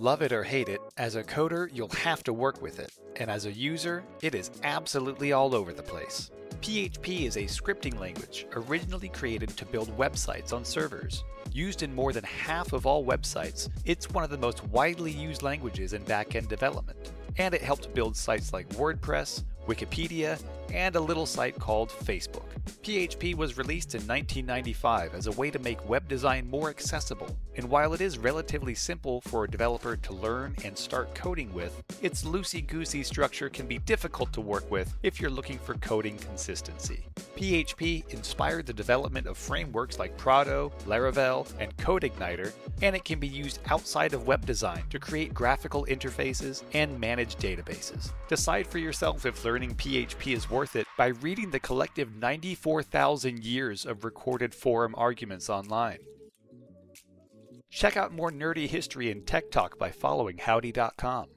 Love it or hate it, as a coder, you'll have to work with it, and as a user, it is absolutely all over the place. PHP is a scripting language originally created to build websites on servers. Used in more than half of all websites, it's one of the most widely used languages in backend development, and it helped build sites like WordPress, Wikipedia, and a little site called Facebook. PHP was released in 1995 as a way to make web design more accessible, and while it is relatively simple for a developer to learn and start coding with, its loosey-goosey structure can be difficult to work with if you're looking for coding consistency. PHP inspired the development of frameworks like Prado, Laravel, and CodeIgniter, and it can be used outside of web design to create graphical interfaces and manage databases. Decide for yourself if learning PHP is worth it by reading the collective 94,000 years of recorded forum arguments online. Check out more nerdy history and tech talk by following Howdy.com.